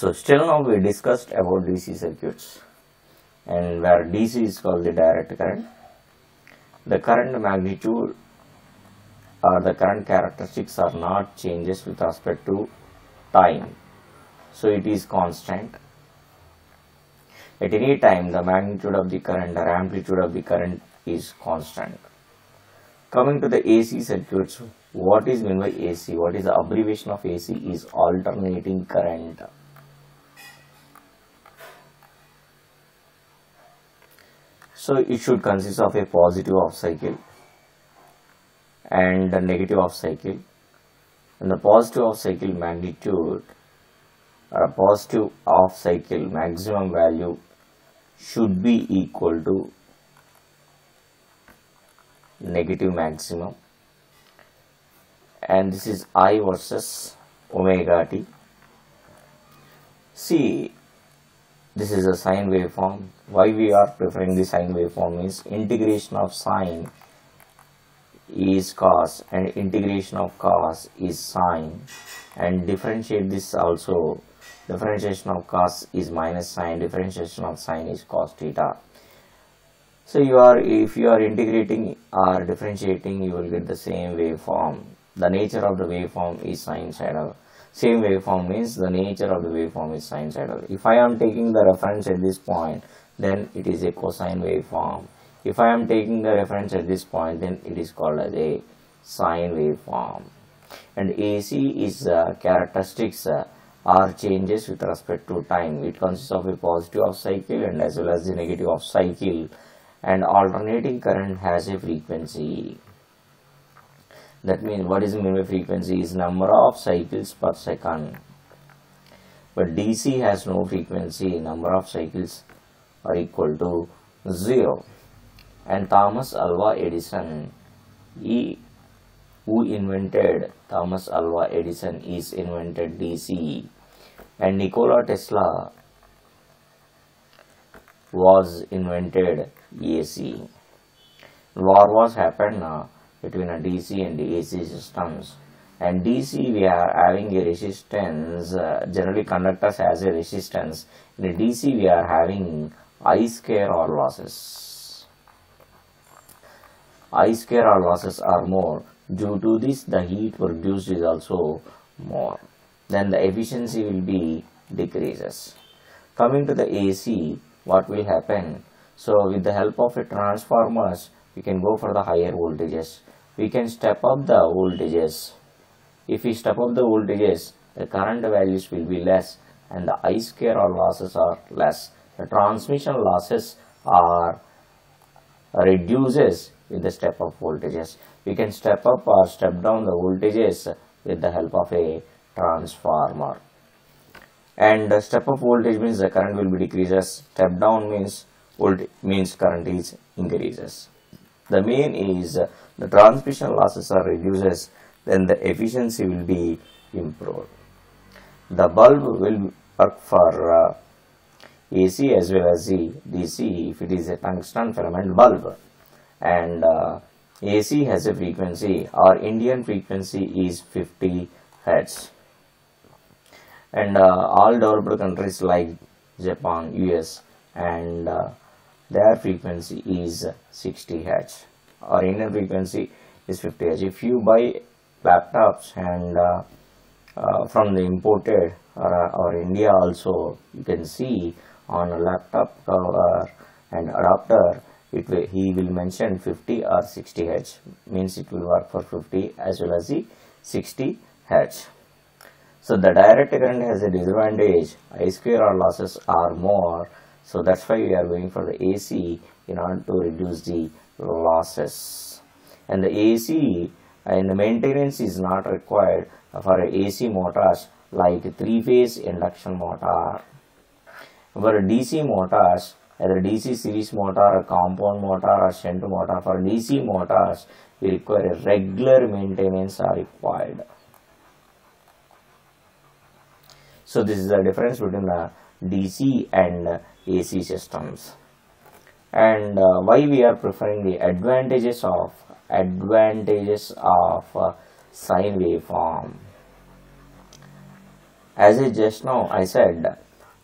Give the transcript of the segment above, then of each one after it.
So still now we discussed about DC circuits and where DC is called the direct current. The current magnitude or the current characteristics are not changes with respect to time. So it is constant. At any time the magnitude of the current or amplitude of the current is constant. Coming to the AC circuits, what is meant by AC? What is the abbreviation of AC is alternating current. So it should consist of a positive half cycle and a negative half cycle. And the positive half cycle magnitude or a positive off cycle maximum value should be equal to negative maximum and this is I versus omega t. See this is a sine waveform. Why we are preferring the sine waveform is integration of sine is cos and integration of cos is sine. And differentiate this also. Differentiation of cos is minus sine. Differentiation of sine is cos theta. So you are if you are integrating or differentiating you will get the same waveform. The nature of the waveform is sinusoidal same waveform means the nature of the waveform is sinusoidal if i am taking the reference at this point then it is a cosine waveform. If I am taking the reference at this point then it is called as a sine waveform. And AC is uh, characteristics uh, are changes with respect to time. It consists of a positive half cycle and as well as the negative half cycle. And alternating current has a frequency that means what is mean frequency is number of cycles per second. But DC has no frequency number of cycles are equal to 0 and Thomas Alva Edison he who invented Thomas Alva Edison is invented DC and Nikola Tesla was invented AC. War was happened uh, between a DC and AC systems. And DC we are having a resistance uh, generally conductors has a resistance. In a DC we are having I square R losses. I square R losses are more. Due to this the heat produced is also more. Then the efficiency will be decreases. Coming to the AC what will happen? So with the help of a transformers we can go for the higher voltages. We can step up the voltages. If we step up the voltages the current values will be less and the I square R losses are less. The transmission losses are reduces with the step up voltages. We can step up or step down the voltages with the help of a transformer. And step up voltage means the current will be decreases. Step down means voltage means current is increases the main is the transmission losses are reduces then the efficiency will be improved. The bulb will work for uh, AC as well as the DC if it is a tungsten filament bulb. And uh, AC has a frequency our Indian frequency is 50 hertz. And uh, all developed countries like Japan, US and uh, their frequency is 60 hertz. Our Indian frequency is 50 hertz. If you buy laptops and uh, uh, from the imported or, or India also you can see on a laptop cover and adapter it will, he will mention 50 or 60 hertz. Means it will work for 50 as well as the 60 hertz. So the direct current has a disadvantage. I square R losses are more so that's why we are going for the ac in order to reduce the losses and the ac and the maintenance is not required for ac motors like three phase induction motor for dc motors either DC series motor, compound motor or shunt motor. For DC motors, we require regular maintenance are required. So this is the difference between the DC and AC systems. And uh, why we are preferring the advantages of advantages of uh, sine waveform. as I just now I said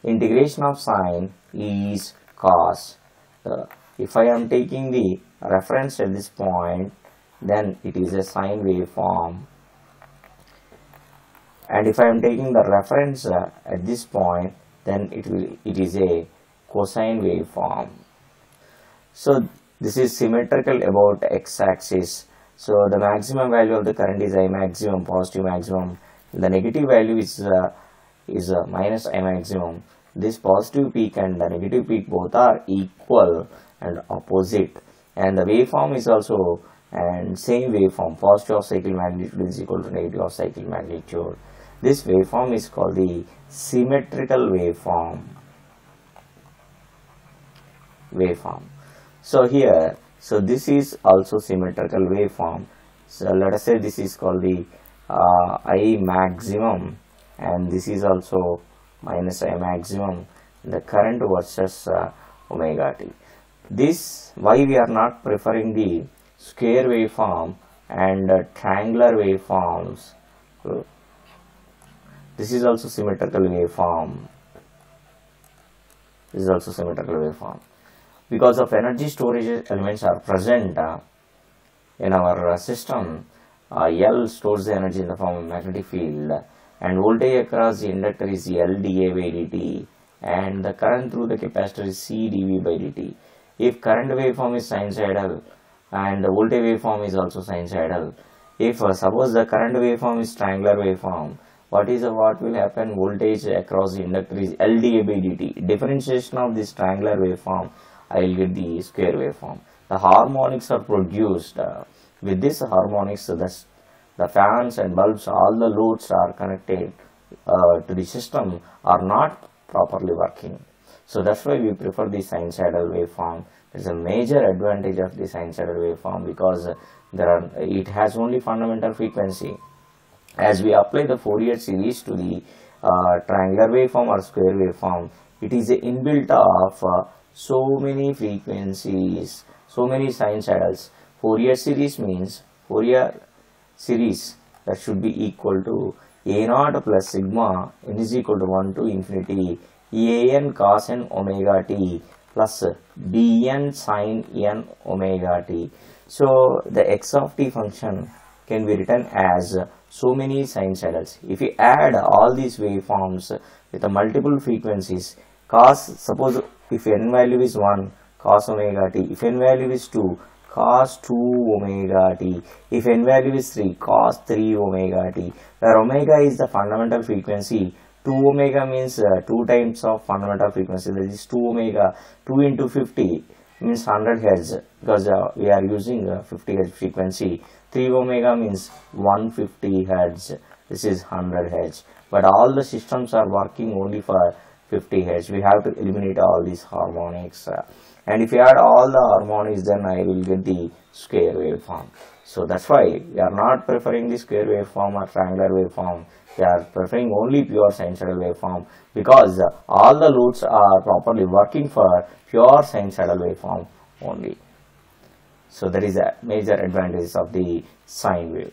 integration of sine is cos. Uh, if I am taking the reference at this point then it is a sine waveform and if I am taking the reference uh, at this point then it will it is a cosine waveform. So this is symmetrical about x-axis so the maximum value of the current is I maximum positive maximum. The negative value is uh, is uh, minus I maximum. This positive peak and the negative peak both are equal and opposite. And the waveform is also and same waveform positive of cycle magnitude is equal to negative of cycle magnitude. This waveform is called the symmetrical waveform waveform. So here so this is also symmetrical waveform. So let us say this is called the uh, I maximum and this is also minus I maximum the current versus uh, omega t. This why we are not preferring the square waveform and uh, triangular waveforms? This is also symmetrical waveform. This is also symmetrical waveform because of energy storage elements are present uh, in our uh, system uh, L stores the energy in the form of magnetic field and voltage across the inductor is L di by dt and the current through the capacitor is C dV by dt. If current waveform is sinusoidal and the voltage waveform is also sinusoidal, if uh, suppose the current waveform is triangular waveform, what is what will happen voltage across the inductor is L di by dt. Differentiation of this triangular waveform, I will get the square waveform. The harmonics are produced. Uh, with this harmonics, the the fans and bulbs, all the loads are connected uh, to the system are not properly working. So that's why we prefer the sinusoidal waveform. It's a major advantage of the sinusoidal waveform because there are it has only fundamental frequency. As we apply the Fourier series to the uh, triangular waveform or square waveform, it is inbuilt of uh, so many frequencies, so many sinusoidals. Fourier series means Fourier series that should be equal to a naught plus sigma n is equal to 1 to infinity an cos n omega t plus bn sin n omega t. So the x of t function can be written as so many sinusoidals. If you add all these waveforms with the multiple frequencies cos suppose if n value is 1 cos omega t if n value is 2 cos 2 omega t. If n value is 3, cos 3 omega t, where omega is the fundamental frequency, 2 omega means uh, 2 times of fundamental frequency, that is 2 omega, 2 into 50 means 100 hertz because uh, we are using uh, 50 hertz frequency. 3 omega means 150 hertz, this is 100 hertz. But all the systems are working only for 50 hertz. We have to eliminate all these harmonics. Uh, and if you add all the harmonics then I will get the square waveform. So that's why we are not preferring the square waveform or triangular waveform. We are preferring only pure sinusoidal waveform because all the loads are properly working for pure sinusoidal waveform only. So that is a major advantage of the sine wave.